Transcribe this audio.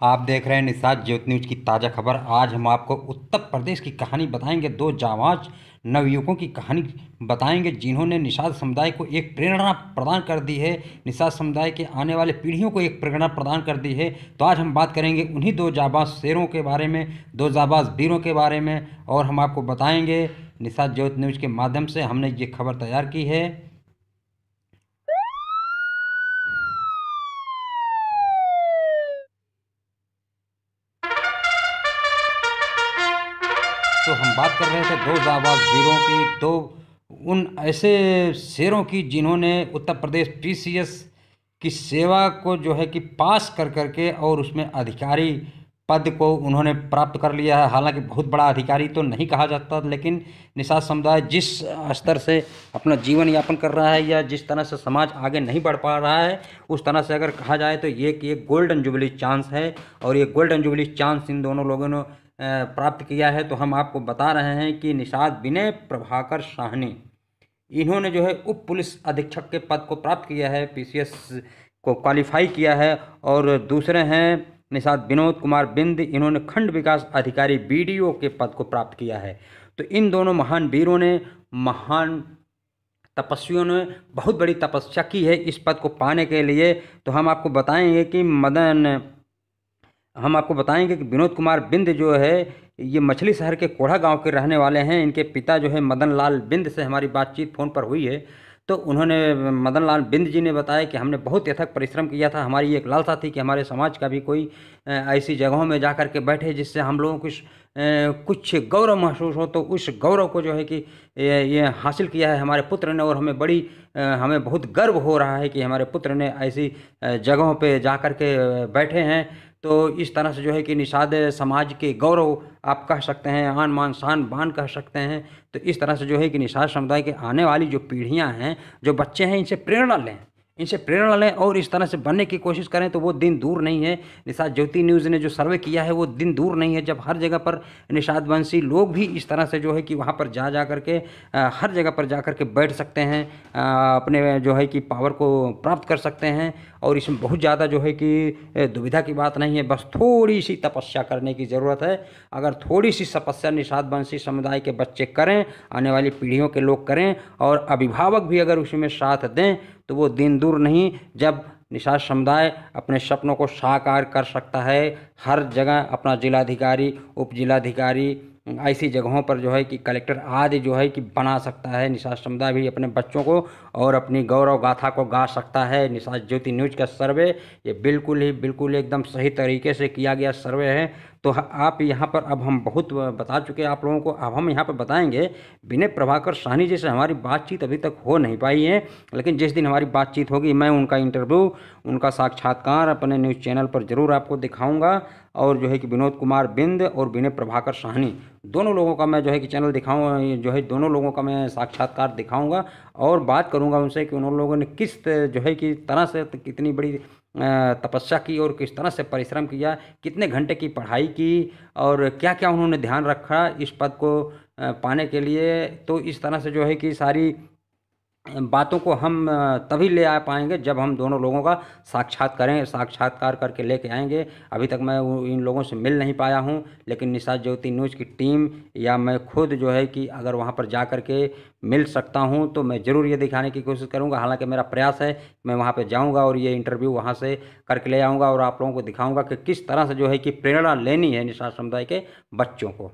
आप देख रहे हैं निषाद ज्योति न्यूज़ की ताज़ा खबर। आज हम आपको उत्तर प्रदेश की कहानी बताएँगे। दो जावाज नवयुवकों की कहानी बताएँगे जिन्होंने निषाद समुदाय को एक प्रेरणा प्रदान कर दी है। निषाद समुदाय के आने वाले पीढ़ियों को एक प्रेरणा प्रदान कर दी है। तो आज हम बात करेंगे उन्हीं दो जाबाज शेरों के बारे में, दो जाबाज वीरों के बारे में, और हम आपको बताएँगे। निषाद ज्योति न्यूज़ के माध्यम से हमने ये खबर तैयार की है। तो हम बात कर रहे थे, दो जाबाज वीरों की, दो उन ऐसे शेरों की जिन्होंने उत्तर प्रदेश पीसीएस की सेवा को जो है कि पास कर करके और उसमें अधिकारी पद को उन्होंने प्राप्त कर लिया है। हालाँकि बहुत बड़ा अधिकारी तो नहीं कहा जाता, लेकिन निषाद समुदाय जिस स्तर से अपना जीवन यापन कर रहा है या जिस तरह से समाज आगे नहीं बढ़ पा रहा है, उस तरह से अगर कहा जाए तो ये कि एक गोल्डन जुबली चांस है और ये गोल्डन जुबली चांस इन दोनों लोगों ने प्राप्त किया है तो हम आपको बता रहे हैं कि निषाद विनय प्रभाकर साहनी इन्होंने जो है उप पुलिस अधीक्षक के पद को प्राप्त किया है, पीसीएस को क्वालिफाई किया है, और दूसरे हैं निषाद विनोद कुमार बिंद, इन्होंने खंड विकास अधिकारी बीडीओ के पद को प्राप्त किया है। तो इन दोनों महान वीरों ने, महान तपस्वियों ने बहुत बड़ी तपस्या की है इस पद को पाने के लिए। तो हम आपको बताएँगे कि मदन हम आपको बताएँगे कि विनोद कुमार बिंद जो है, ये मछली शहर के कोढ़ा गाँव के रहने वाले हैं। इनके पिता जो है मदन लाल बिंद से हमारी बातचीत फ़ोन पर हुई है। तो उन्होंने मदन लाल बिंद जी ने बताया कि हमने बहुत यथक परिश्रम किया था। हमारी एक लालसा थी कि हमारे समाज का भी कोई ऐसी जगहों में जा कर के बैठे जिससे हम लोगों को कुछ गौरव महसूस हो। तो उस गौरव को जो है कि ये हासिल किया है हमारे पुत्र ने और हमें बड़ी हमें बहुत गर्व हो रहा है कि हमारे पुत्र ने ऐसी जगहों पे जा कर के बैठे हैं। तो इस तरह से जो है कि निषाद समाज के गौरव आप कह सकते हैं, आन मान शान बान कह सकते हैं। तो इस तरह से जो है कि निषाद समुदाय के आने वाली जो पीढ़ियाँ हैं, जो बच्चे हैं, इनसे प्रेरणा लें। इनसे प्रेरणा लें और इस तरह से बनने की कोशिश करें तो वो दिन दूर नहीं है। निषाद ज्योति न्यूज़ ने जो सर्वे किया है, वो दिन दूर नहीं है। जब हर जगह पर निषाद वंशी लोग भी इस तरह से जो है कि वहाँ पर जा जा कर के हर जगह पर जा कर के बैठ सकते हैं अपने जो है कि पावर को प्राप्त कर सकते हैं और इसमें बहुत ज़्यादा जो है कि दुविधा की बात नहीं है। बस थोड़ी सी तपस्या करने की ज़रूरत है। अगर थोड़ी सी तपस्या निषाद वंशी समुदाय के बच्चे करें, आने वाली पीढ़ियों के लोग करें और अभिभावक भी अगर उसमें साथ दें तो वो दिन दूर नहीं जब निषाद समुदाय अपने सपनों को साकार कर सकता है। हर जगह अपना जिलाधिकारी उप जिलाधिकारी ऐसी जगहों पर जो है कि कलेक्टर आदि जो है कि बना सकता है। निषाद समुदाय भी अपने बच्चों को और अपनी गौरव गाथा को गा सकता है। निषाद ज्योति न्यूज़ का सर्वे, ये बिल्कुल ही, बिल्कुल एकदम सही तरीके से किया गया सर्वे है। तो आप यहाँ पर अब हम बहुत बता चुके हैं आप लोगों को। अब हम यहाँ पर बताएँगे, विनय प्रभाकर साहनी जी से हमारी बातचीत अभी तक हो नहीं पाई है, लेकिन जिस दिन हमारी बातचीत होगी, मैं उनका इंटरव्यू, उनका साक्षात्कार अपने न्यूज़ चैनल पर ज़रूर आपको दिखाऊँगा, और जो है कि विनोद कुमार बिंद और विनय प्रभाकर साहनी, दोनों लोगों का मैं जो है कि चैनल दिखाऊँ, जो है दोनों लोगों का मैं साक्षात्कार दिखाऊँगा, और बात करूँगा उनसे कि उन लोगों ने किस, जो है कि तरह से कितनी बड़ी तपस्या की और किस तरह से परिश्रम किया, कितने घंटे की पढ़ाई की और क्या क्या उन्होंने ध्यान रखा इस पद को पाने के लिए तो इस तरह से जो है कि सारी बातों को हम तभी ले आ पाएँगे जब हम दोनों लोगों का साक्षात करें, साक्षात्कार करके लेके आएँगे। अभी तक मैं इन लोगों से मिल नहीं पाया हूँ, लेकिन निशा ज्योति न्यूज़ की टीम या मैं खुद जो है कि अगर वहाँ पर जा कर के मिल सकता हूँ तो मैं ज़रूर ये दिखाने की कोशिश करूँगा। हालाँकि मेरा प्रयास है, मैं वहाँ पर जाऊँगा और ये इंटरव्यू वहाँ से करके ले आऊँगा और आप लोगों को दिखाऊँगा कि किस तरह से जो है कि प्रेरणा लेनी है निशा समुदाय के बच्चों को।